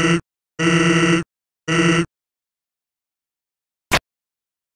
Beep, beep.